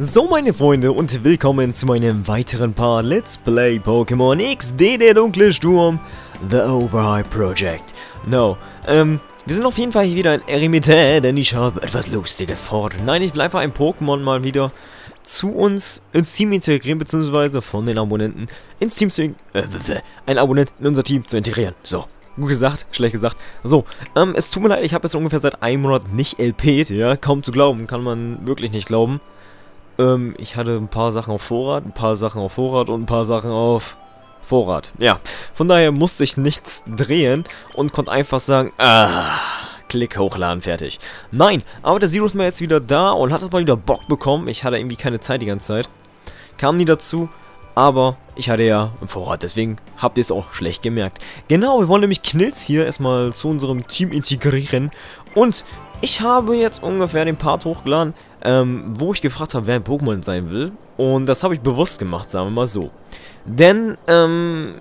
So meine Freunde und willkommen zu meinem weiteren Part Let's Play Pokémon XD der dunkle Sturm The Overeye Project. No, ähm, wir sind auf jeden Fall hier wieder in Eremite, denn ich habe etwas Lustiges vor. Nein, ich will einfach ein Pokémon mal wieder zu uns ins Team integrieren, beziehungsweise von den Abonnenten ins Team zu... Äh, ein Abonnent in unser Team zu integrieren. So, Gut gesagt, schlecht gesagt. So, ähm, es tut mir leid, ich habe jetzt ungefähr seit einem Monat nicht LP't, ja, kaum zu glauben, kann man wirklich nicht glauben. Ähm, ich hatte ein paar Sachen auf Vorrat, ein paar Sachen auf Vorrat und ein paar Sachen auf Vorrat. Ja, von daher musste ich nichts drehen und konnte einfach sagen, ah, Klick, hochladen, fertig. Nein, aber der Zero ist mir jetzt wieder da und hat mal wieder Bock bekommen. Ich hatte irgendwie keine Zeit die ganze Zeit. Kam nie dazu, aber ich hatte ja im Vorrat, deswegen habt ihr es auch schlecht gemerkt. Genau, wir wollen nämlich Knills hier erstmal zu unserem Team integrieren. Und ich habe jetzt ungefähr den Part hochgeladen, ähm, wo ich gefragt habe, wer ein Pokémon sein will. Und das habe ich bewusst gemacht, sagen wir mal so. Denn, ähm,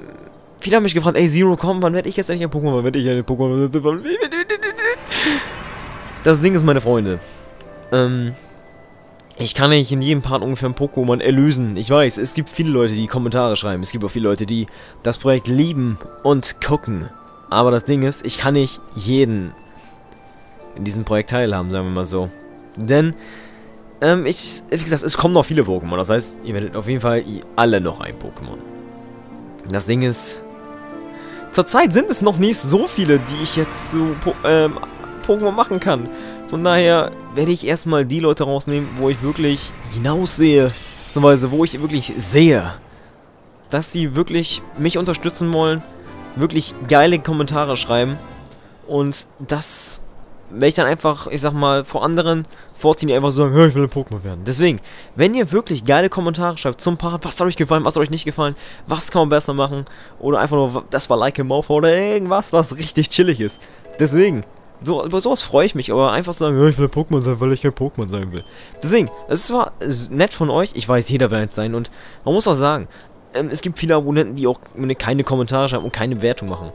viele haben mich gefragt, ey Zero, komm, wann werde ich jetzt endlich ein Pokémon? Wann werde ich ein Pokémon? Das Ding ist, meine Freunde, ähm, ich kann nicht in jedem Part ungefähr ein Pokémon erlösen. Ich weiß, es gibt viele Leute, die Kommentare schreiben. Es gibt auch viele Leute, die das Projekt lieben und gucken. Aber das Ding ist, ich kann nicht jeden in diesem Projekt teilhaben, sagen wir mal so. Denn, ähm, ich, wie gesagt, es kommen noch viele Pokémon. Das heißt, ihr werdet auf jeden Fall alle noch ein Pokémon. Das Ding ist, zurzeit sind es noch nicht so viele, die ich jetzt zu po ähm, Pokémon machen kann. Von daher werde ich erstmal die Leute rausnehmen, wo ich wirklich hinaussehe. Zum Beispiel, wo ich wirklich sehe, dass sie wirklich mich unterstützen wollen, wirklich geile Kommentare schreiben. Und das werde ich dann einfach, ich sag mal, vor anderen vorziehen, die einfach sagen, hey, ich will ein Pokémon werden. Deswegen, wenn ihr wirklich geile Kommentare schreibt zum Part, was hat euch gefallen, was hat euch nicht gefallen, was kann man besser machen, oder einfach nur, das war Like a Mouth oder irgendwas, was richtig chillig ist. Deswegen, so, über sowas freue ich mich, aber einfach sagen, ja, ich will ein Pokémon sein, weil ich kein Pokémon sein will. Deswegen, es war nett von euch, ich weiß, jeder will eins sein und man muss auch sagen, ähm, es gibt viele Abonnenten, die auch keine Kommentare schreiben und keine Wertung machen.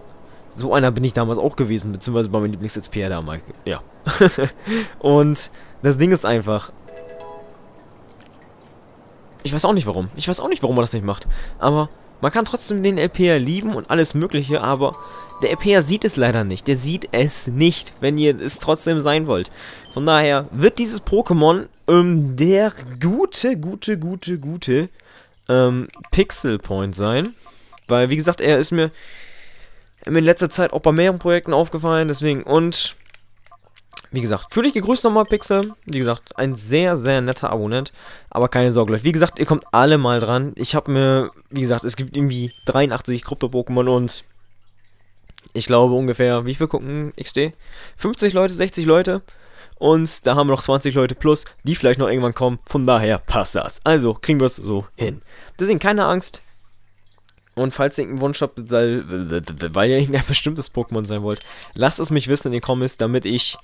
So einer bin ich damals auch gewesen, beziehungsweise bei meinem lieblings SPR damals, ja. und das Ding ist einfach, ich weiß auch nicht warum, ich weiß auch nicht, warum man das nicht macht, aber man kann trotzdem den LPR lieben und alles mögliche, aber der LPR sieht es leider nicht. Der sieht es nicht, wenn ihr es trotzdem sein wollt. Von daher wird dieses Pokémon ähm, der gute, gute, gute, gute ähm, Pixel Point sein. Weil, wie gesagt, er ist mir in letzter Zeit auch bei mehreren Projekten aufgefallen, deswegen. Und wie gesagt, fühle ich gegrüßt nochmal, Pixel. Wie gesagt, ein sehr, sehr netter Abonnent. Aber keine Sorge, Leute. Wie gesagt, ihr kommt alle mal dran. Ich habe mir, wie gesagt, es gibt irgendwie 83 Krypto-Pokémon und ich glaube ungefähr, wie viel gucken XD? 50 Leute, 60 Leute. Und da haben wir noch 20 Leute plus, die vielleicht noch irgendwann kommen. Von daher passt das. Also kriegen wir es so hin. Deswegen keine Angst. Und falls ihr irgendeinen Wunsch habt, weil, ihr irgendein bestimmtes Pokémon sein wollt, lasst es mich wissen in den Comments, damit ich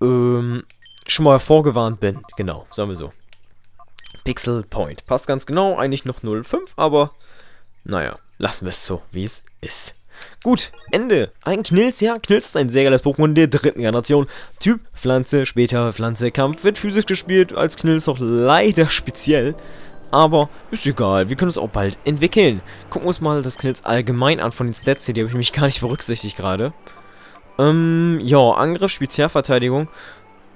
ähm, schon mal vorgewarnt bin. Genau, sagen wir so. Pixel Point. Passt ganz genau, eigentlich noch 0,5, aber naja, lassen wir es so, wie es ist. Gut, Ende. Ein Knilz, ja, Knilz ist ein sehr geiles Pokémon der dritten Generation. Typ Pflanze, später Pflanze-Kampf, wird physisch gespielt, als Knilz noch leider speziell. Aber ist egal, wir können es auch bald entwickeln. Gucken wir uns mal das Knilz allgemein an von den Stats hier, die habe ich mich gar nicht berücksichtigt gerade. Ähm, ja, Angriff, Spezialverteidigung.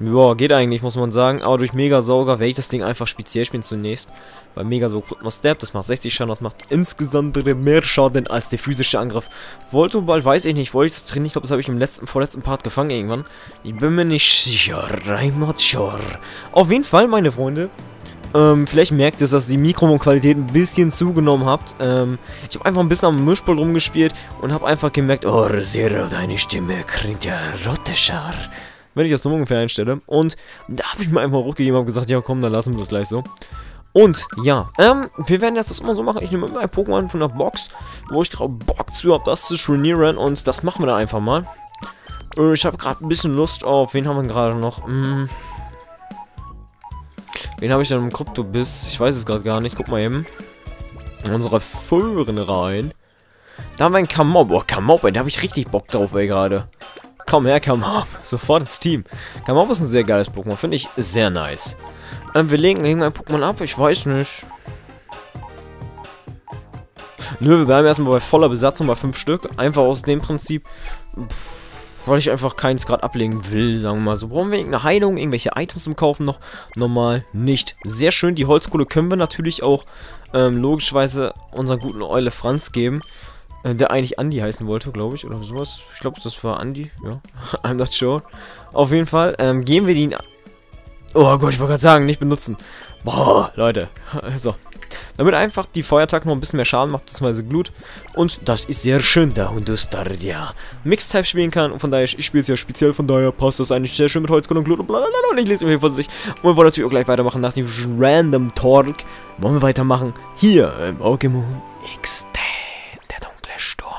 Ja, geht eigentlich, muss man sagen. Aber durch Megasauger werde ich das Ding einfach speziell spielen zunächst. Weil Megasauger kriegt man Step, das macht 60 Schaden, das macht insgesamt mehr Schaden als der physische Angriff. Voltoball weiß ich nicht, wollte ich das trainieren? Ich glaube, das habe ich im letzten, vorletzten Part gefangen irgendwann. Ich bin mir nicht sicher, I'm. Auf jeden Fall, meine Freunde, ähm, vielleicht merkt ihr, dass die Mikrofonqualität ein bisschen zugenommen habt. Ähm, ich habe einfach ein bisschen am Mischpult rumgespielt und habe einfach gemerkt, oh, Zero, deine Stimme klingt ja erotischer. Wenn ich das so ungefähr einstelle. Und da habe ich mir einfach hochgegeben und gesagt, ja komm, dann lassen wir das gleich so. Und ja, ähm, wir werden das immer so machen. Ich nehme immer ein Pokémon von der Box, wo ich gerade Bock zu habe, das zu trainieren. Und das machen wir dann einfach mal. Äh, ich habe gerade ein bisschen Lust auf, wen haben wir gerade noch? Hm. Wen habe ich denn im Kryptobiss? Ich weiß es gerade gar nicht. Guck mal eben. In unsere Föhren rein. Da haben wir einen Kamob. Oh, Kamob, ey, da habe ich richtig Bock drauf, ey, gerade. Komm her, Kamob. Sofort ins Team. Kamob ist ein sehr geiles Pokémon. Finde ich sehr nice. Ähm, wir legen irgendein Pokémon ab. Ich weiß nicht. Nö, wir bleiben erstmal bei voller Besatzung bei 5 Stück. Einfach aus dem Prinzip, pff, weil ich einfach keins gerade ablegen will, sagen wir mal so. Brauchen wir irgendeine Heilung, irgendwelche Items zum Kaufen noch? Normal nicht. Sehr schön, die Holzkohle können wir natürlich auch ähm, logischerweise unseren guten Eule Franz geben. Äh, der eigentlich Andy heißen wollte, glaube ich, oder sowas. Ich glaube, das war Andy, ja. I'm not sure. Auf jeden Fall ähm, geben wir den... Oh Gott, ich wollte gerade sagen, nicht benutzen. Boah, Leute. So, damit einfach die Feuerattacke noch ein bisschen mehr Schaden macht, beziehungsweise Glut. Und das ist sehr schön, da Hundustardia Mixtype spielen kann. Und von daher, ich spiele es ja speziell, von daher passt das eigentlich sehr schön mit Holzkohle und Glut und blablabla. Und ich lese mir hier vor sich. Und wir wollen natürlich auch gleich weitermachen nach dem Random Talk. Wollen wir weitermachen? Hier im Pokémon XD, der dunkle Sturm.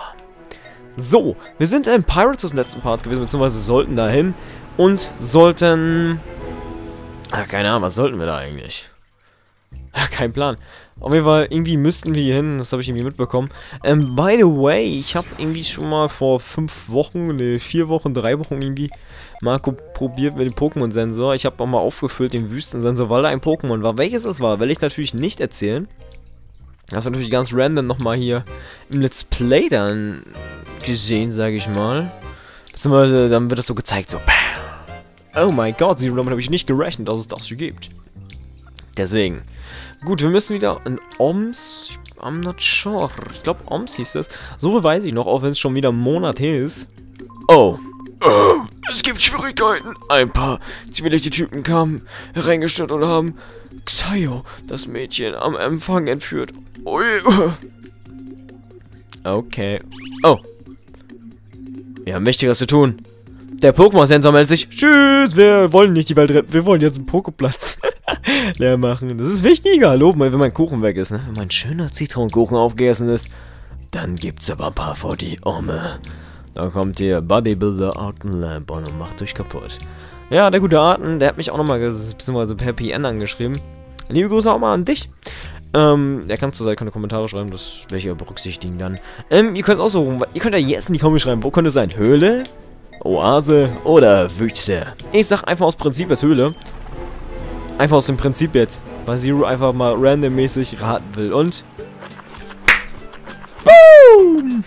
So, wir sind im Pirates im letzten Part gewesen, beziehungsweise sollten dahin. Und sollten... Ach, keine Ahnung, was sollten wir da eigentlich? Ja, kein Plan. Auf jeden Fall, irgendwie müssten wir hier hin, das habe ich irgendwie mitbekommen. Ähm, by the way, ich habe irgendwie schon mal vor fünf Wochen, ne, vier Wochen, drei Wochen irgendwie mal probiert mit dem Pokémon-Sensor. Ich habe auch mal aufgefüllt den Wüstensensor, weil da ein Pokémon war. Welches es war, will ich natürlich nicht erzählen. Das war natürlich ganz random nochmal hier im Let's Play dann gesehen, sage ich mal. Beziehungsweise dann wird das so gezeigt, so Oh mein Gott, Zero damit habe ich nicht gerechnet, dass es das hier gibt. Deswegen. Gut, wir müssen wieder in Oms. I'm not sure. Ich glaube, Oms hieß das. So weiß ich noch, auch wenn es schon wieder ein Monat her ist. Oh. oh. Es gibt Schwierigkeiten. Ein paar zivilische Typen kamen, hereingestört und haben Xayo, das Mädchen, am Empfang entführt. Ui. Okay. Oh. Wir haben Wichtigeres zu tun. Der Pokémon-Sensor meldet sich. Tschüss, wir wollen nicht die Welt retten. Wir wollen jetzt einen Poképlatz. leer machen. Das ist wichtiger. Hallo, wenn mein Kuchen weg ist, ne? Wenn mein schöner Zitronenkuchen aufgegessen ist, dann gibt's aber ein paar vor die Ome. Da kommt hier Bodybuilder Artenlamp und macht euch kaputt. Ja, der gute Arten, der hat mich auch nochmal, beziehungsweise per PN angeschrieben. Liebe Grüße auch mal an dich. Ähm, er kann zur Seite keine Kommentare schreiben, das werde ich ja berücksichtigen dann. Ähm, ihr könnt auch so, ihr könnt ja jetzt in die Kommentare schreiben, wo könnte es sein? Höhle? Oase oder Wüste? Ich sag einfach aus Prinzip als Höhle. Einfach aus dem Prinzip jetzt. Weil Zero einfach mal randommäßig raten will. Und... Boom!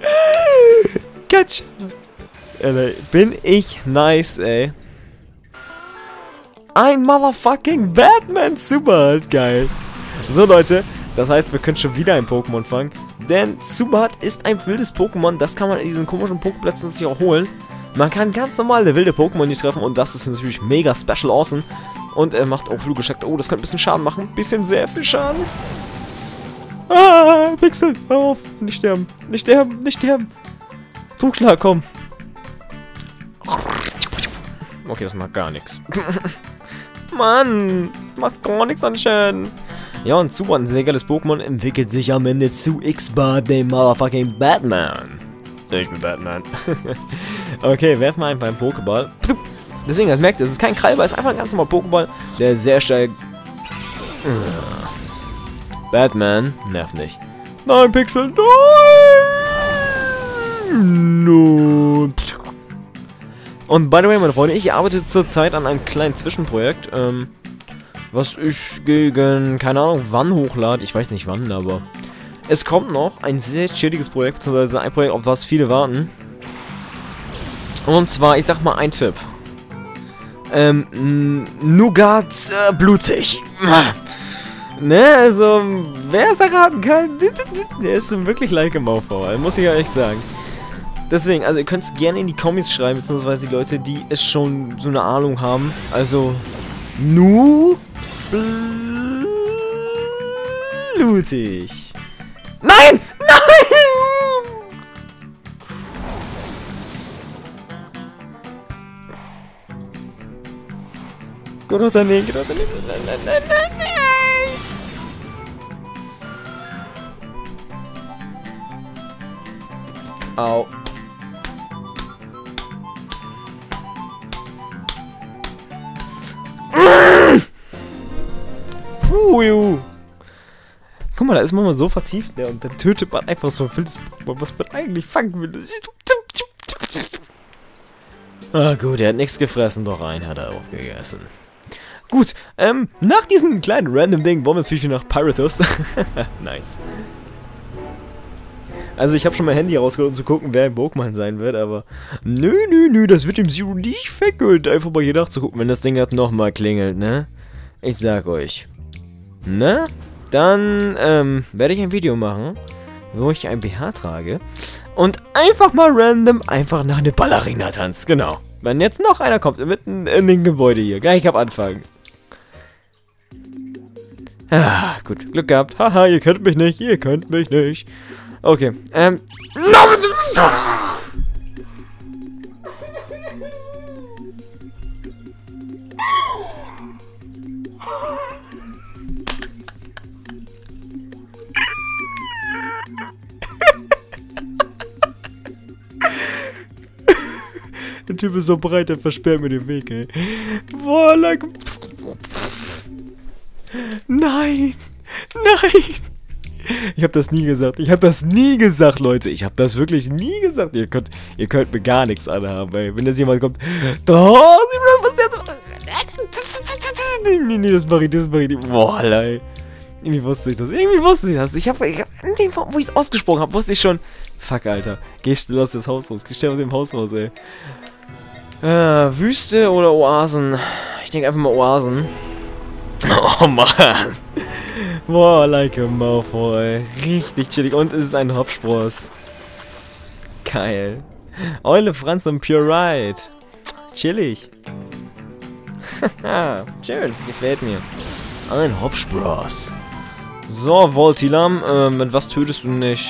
Catch! Bin ich nice, ey. Ein Motherfucking Batman Super geil. So, Leute, das heißt, wir können schon wieder ein Pokémon fangen. Denn Zubat ist ein wildes Pokémon. Das kann man in diesen komischen Poképlätzen sich auch holen. Man kann ganz normal wilde Pokémon nicht treffen und das ist natürlich mega special awesome. Und er macht auch Fluggeschickt. Oh, das könnte ein bisschen Schaden machen. Bisschen sehr viel Schaden. Ah, Pixel, hör auf. Nicht sterben. Nicht sterben, nicht sterben. Trugschlag, komm. Okay, das macht gar nichts. Mann, macht gar nichts an Schaden. Ja, und Super, ein sehr geiles Pokémon, entwickelt sich am Ende zu X-Bar, dem Motherfucking Batman. Ich bin Batman. okay, werfen wir einfach einen Pokéball. Deswegen, das merkt ihr, es ist kein Kralber, es ist einfach ein ganz normaler Pokéball, der sehr stark... Batman, nervt nicht. Nein, Pixel, nein! No. Und by the way, meine Freunde, ich arbeite zurzeit an einem kleinen Zwischenprojekt, ähm, was ich gegen, keine Ahnung, wann hochlade. Ich weiß nicht wann, aber es kommt noch ein sehr chilliges Projekt, beziehungsweise ein Projekt, auf was viele warten. Und zwar, ich sag mal ein Tipp. Ähm, Nougat äh, blutig. ne, also, wer es erraten kann, der ist wirklich like im Aufbau, muss ich ja echt sagen. Deswegen, also ihr könnt es gerne in die Kommis schreiben, beziehungsweise die Leute, die es schon so eine Ahnung haben. Also, nu blutig. Nein! Nein! Runter, nee. Nein, nein, nein, nein, nein! Au. Guck mal, da ist man mal so vertieft, der, und dann tötet man einfach so ein wildes Pokémon, was man eigentlich fangen will. Ah gut, er hat nichts gefressen, doch ein hat er aufgegessen. Gut, ähm, nach diesem kleinen random Ding wollen wir jetzt viel nach Pyrotus. nice. Also ich habe schon mein Handy rausgeholt, um zu gucken, wer ein Pokémon sein wird, aber nö, nö, nö, das wird dem Zero nicht vergönnt, einfach mal hier nachzugucken, wenn das Ding halt nochmal klingelt, ne? Ich sag euch. Ne? Dann, ähm, werde ich ein Video machen, wo ich ein BH trage und einfach mal random einfach nach einer Ballerina tanzt, genau. Wenn jetzt noch einer kommt, mitten in den Gebäude hier, gleich ab Anfang. Ah, gut, Glück gehabt. Haha, ihr könnt mich nicht, ihr könnt mich nicht. Okay, ähm. Der Typ ist so breit, der versperrt mir den Weg, ey. Boah, like. Nein! Nein! Ich habe das nie gesagt. Ich habe das nie gesagt, Leute. Ich habe das wirklich nie gesagt. Ihr könnt, ihr könnt mir gar nichts anhaben, ey. Wenn jetzt jemand kommt. Doch, was jetzt? Nee, nee, das mache ich, das mache ich. Boah, ey. Irgendwie wusste ich das. Irgendwie wusste ich das. Ich habe, ich hab, in dem wo ich es ausgesprochen habe, wusste ich schon. Fuck, Alter. Geh schnell aus dem Haus raus. Geh schnell aus dem Haus raus, ey. Äh, Wüste oder Oasen? Ich denke einfach mal Oasen. Oh Mann. Boah, like a Malfoy. Richtig chillig. Und es ist ein Hopspross. Geil. Eule, Franz und Pure Ride. Chillig. Schön, gefällt mir. Ein Hopspross. So, Voltilam, äh, mit was tötest du nicht?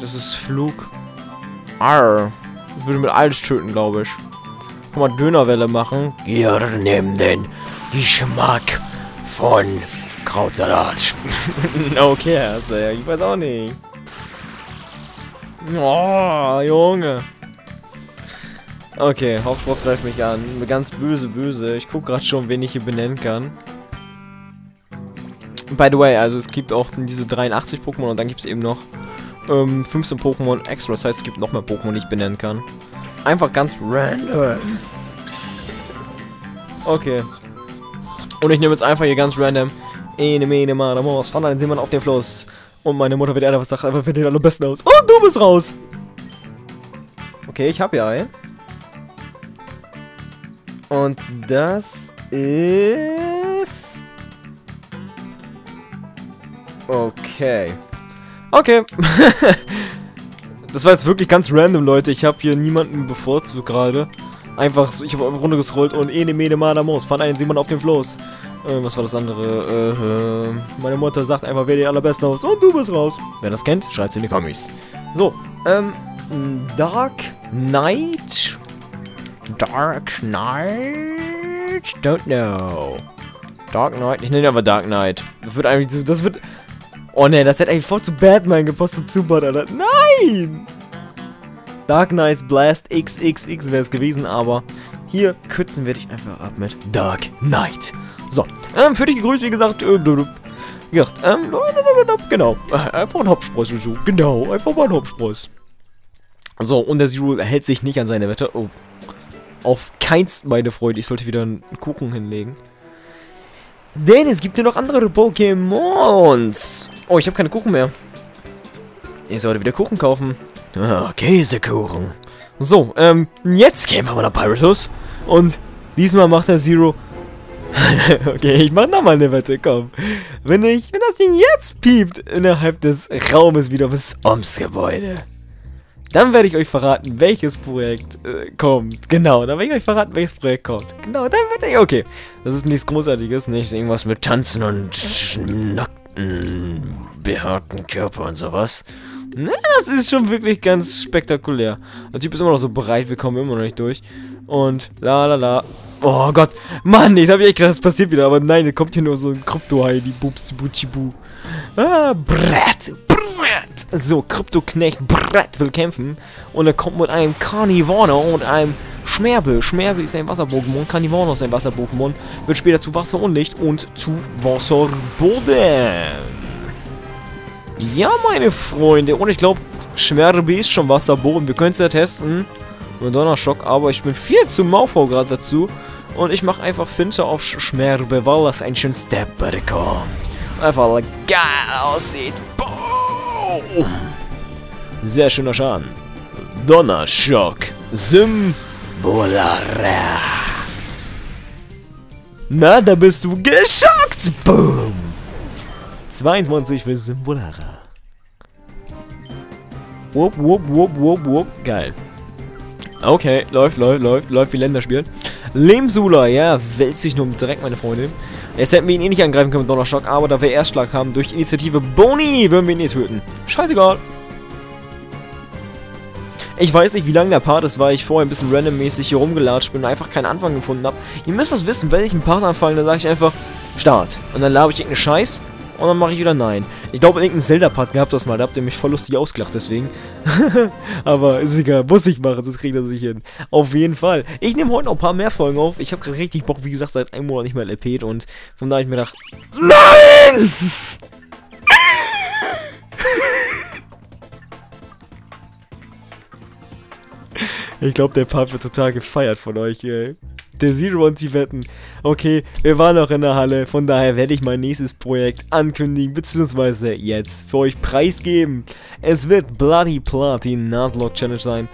Das ist Flug. Arr. Ich würde mit alles töten, glaube ich. Kann man Dönerwelle machen. Wir nehmen den Geschmack von Krautsalat. okay, also, ich weiß auch nicht. Oh, Junge. Okay, Hauptboss greift mich an. Ganz böse, böse. Ich gucke gerade schon, wen ich hier benennen kann. By the way, also es gibt auch diese 83 Pokémon und dann gibt es eben noch ähm, 15 Pokémon extra. Das heißt, es gibt noch mehr Pokémon, die ich benennen kann. Einfach ganz random. Okay. Und ich nehme jetzt einfach hier ganz random. Ene, mene, mane, mos. Fahren einen Seemann auf den Fluss. Und meine Mutter wird sagt, aber wir den am besten aus. Und du bist raus. Okay, ich habe ja einen. Und das ist... Okay. Okay. das war jetzt wirklich ganz random, Leute. Ich habe hier niemanden bevorzugt gerade. Einfach, ich habe runtergescrollt und ene mene mana mos. Fand einen Simon auf dem Floß. Äh, was war das andere? Äh, äh, meine Mutter sagt einfach, wer die allerbesten aus. Und du bist raus. Wer das kennt, schreibt es in die Kommis. So, ähm, Dark Knight? Dark Knight? Don't know. Dark Knight? Ich nenne ihn aber Dark Knight. Das wird eigentlich zu, das wird... Oh ne, das hätte eigentlich voll zu Batman zu Zubat, Alter. Nein! Dark Knight Blast XXX wäre es gewesen, aber hier kürzen wir dich einfach ab mit Dark Knight. So, ähm, für dich gegrüßt, wie gesagt, äh, ähm, genau, einfach ein Hauptspross, so, genau, einfach mal ein Hauptspross. So, und der Zero hält sich nicht an seine Wette. Oh, auf keinst, meine Freunde, ich sollte wieder einen Kuchen hinlegen. Denn es gibt ja noch andere Pokémons. Oh, ich habe keine Kuchen mehr. Ich sollte wieder Kuchen kaufen. Ah, Käsekuchen. So, ähm, jetzt kämen wir mal nach Pyrotus. Und diesmal macht der Zero... okay, ich mach nochmal eine Wette, komm. Wenn ich, wenn das Ding jetzt piept, innerhalb des Raumes wieder bis ums Gebäude. Dann werde ich euch verraten, welches Projekt äh, kommt. Genau, dann werde ich euch verraten, welches Projekt kommt. Genau, dann werde ich... Okay, das ist nichts Großartiges, nicht irgendwas mit Tanzen und nackten, behaarten Körper und sowas. Ne, das ist schon wirklich ganz spektakulär. Der Typ ist immer noch so bereit, wir kommen immer noch nicht durch. Und la la la. Oh Gott, Mann, ich habe echt gedacht, das passiert wieder, aber nein, da kommt hier nur so ein Krypto-Hai, die Bubsi Buchibu. Ah, Brett, Brett. So, Krypto-Knecht Brett will kämpfen. Und er kommt mit einem Carnivore und einem Schmerbe. Schmerbe ist ein Wasser-Pokémon, Carnivore ist ein Wasser-Pokémon. Wird später zu Wasser und Licht und zu Wasserboden. Ja, meine Freunde. Und ich glaube, Schmerbe ist schon Wasserboden. Wir können es ja testen. Und Donnerschock, aber ich bin viel zu Maufau gerade dazu. Und ich mache einfach Finte auf Schmerbe, weil das ein schön Stepper kommt. Einfach geil aussieht. Boom! Sehr schöner Schaden. Donnerschock. Symbolara. Na, da bist du geschockt. Boom. 22 für Symbolara. Wupp, wupp, wupp, wupp, wupp. Geil. Okay, läuft, läuft, läuft, läuft wie Länderspiel. Lemsula, ja, wälzt sich nur im Dreck, meine Freunde. Jetzt hätten wir ihn eh nicht angreifen können mit Donnerschock, aber da wir Erstschlag haben durch Initiative Boni, würden wir ihn eh töten. Scheißegal. Ich weiß nicht, wie lange der Part ist, weil ich vorher ein bisschen randommäßig hier rumgelatscht bin und einfach keinen Anfang gefunden habe. Ihr müsst das wissen, wenn ich einen Part anfange, dann sage ich einfach Start. Und dann labe ich irgendeinen Scheiß und dann mache ich wieder Nein. Ich glaube, irgendeinen Zelda-Part gehabt das mal, da habt ihr mich voll lustig ausgelacht deswegen. Aber ist egal, muss ich machen, sonst kriegt das nicht hin. Auf jeden Fall. Ich nehme heute noch ein paar mehr Folgen auf. Ich habe gerade richtig Bock, wie gesagt, seit einem Monat nicht mehr LP't und von daher habe ich mir gedacht, NEIN! Ich glaube, der Part wird total gefeiert von euch, ey. Der Zero und die Wetten. Okay, wir waren noch in der Halle, von daher werde ich mein nächstes Projekt ankündigen, beziehungsweise jetzt für euch preisgeben. Es wird Bloody Platin Nuzlocke Challenge sein.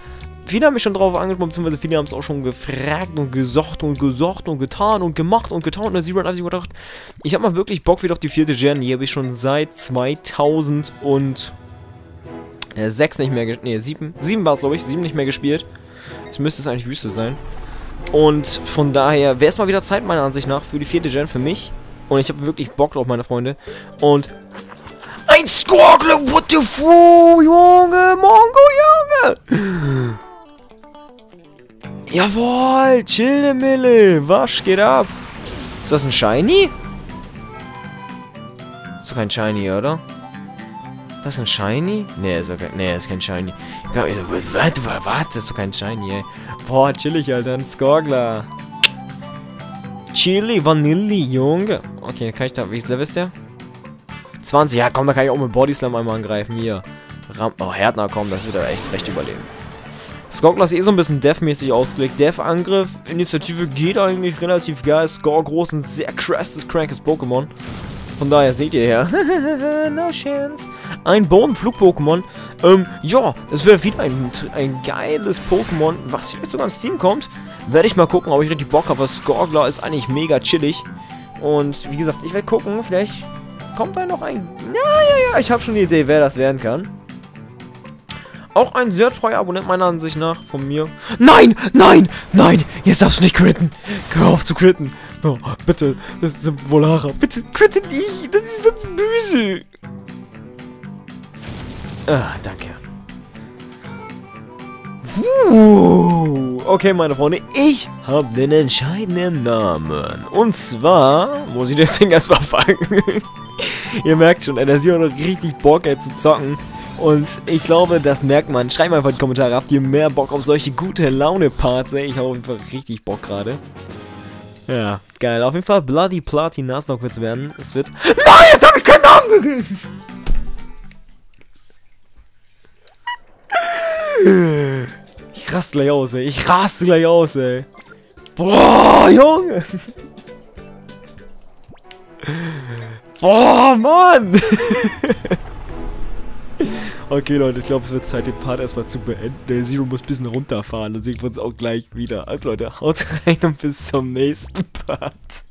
Viele haben mich schon drauf angesprochen, beziehungsweise viele haben es auch schon gefragt und gesocht und gesocht und getan und gemacht und getan. Und der Zero hat sich gedacht, ich habe mal wirklich Bock wieder auf die vierte Gen. Die habe ich schon seit 2000 und... Äh, sechs nicht mehr gespielt. Ne, sieben. Sieben war es, glaube ich. Sieben nicht mehr gespielt. Jetzt müsste es eigentlich Wüste sein. Und von daher wäre es mal wieder Zeit, meiner Ansicht nach, für die vierte Gen für mich. Und ich habe wirklich Bock drauf, meine Freunde. Und... Ein Squawkle, what the fuck, Junge, Mongo, Junge! Jawohl, chille Mille, was geht ab? Ist das ein Shiny? Ist doch kein Shiny, oder? Das ist ein Shiny? Nee, ist, okay. nee, ist kein Shiny. Warte, warte, warte, ist doch kein Shiny, ey. Boah, chillig, Alter, ein Skorgler. Chili Vanille, Junge. Okay, kann ich da, welches Level ist der? 20, ja komm, da kann ich auch mit Body Slam einmal angreifen, hier. Ram oh, Härtner, komm, das wird aber echt recht überleben. Skorgler ist eh so ein bisschen Death-mäßig ausgelegt. Death-Angriff, Initiative geht eigentlich relativ geil. Score groß, ein sehr krasses, krankes Pokémon. Von daher seht ihr ja. no chance. Ein Bodenflug-Pokémon. Ähm, ja, das wäre wieder ein, ein geiles Pokémon, was vielleicht sogar ins Team kommt. Werde ich mal gucken, ob ich richtig Bock habe. Skorgler ist eigentlich mega chillig. Und wie gesagt, ich werde gucken, vielleicht kommt da noch ein... Ja, ja, ja, ich habe schon eine Idee, wer das werden kann. Auch ein sehr treuer Abonnent meiner Ansicht nach von mir. Nein, nein, nein, jetzt darfst du nicht critten. Hör auf zu critten. Oh, bitte, das ist Volara. Bitte, critte nicht, das ist sonst böse. Ah, danke. Okay, meine Freunde, ich habe den entscheidenden Namen. Und zwar muss ich das Ding erstmal fangen. Ihr merkt schon, Sion hat richtig Bock, ey, zu zocken. Und ich glaube, das merkt man. Schreibt mal einfach in die Kommentare, habt ihr mehr Bock auf solche gute Laune-Parts? Ich habe auf jeden Fall richtig Bock gerade. Ja, geil. Auf jeden Fall Bloody Platin Nuzlocke wird es werden. Es wird... NEIN, jetzt habe ich keinen Namen gegeben! Ich raste gleich aus, ey. Ich raste gleich aus, ey. Boah, Junge! Boah, Mann! Okay, Leute, ich glaube, es wird Zeit, den Part erstmal zu beenden. Der Zero muss ein bisschen runterfahren. Dann sehen wir uns auch gleich wieder. Also, Leute, haut rein und bis zum nächsten Part.